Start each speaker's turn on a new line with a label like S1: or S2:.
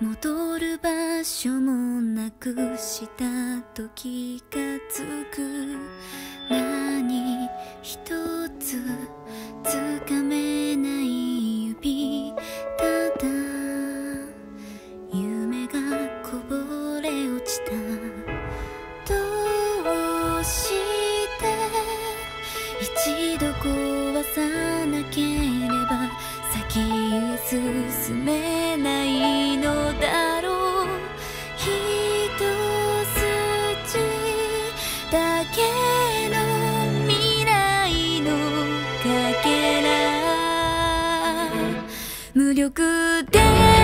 S1: 戻る場所もなくした時がつく。何一つつかめない指ただ夢がこぼれ落ちた。どうして一度壊さなければ進めないのだろう。一筋だけの未来のかけら。無力で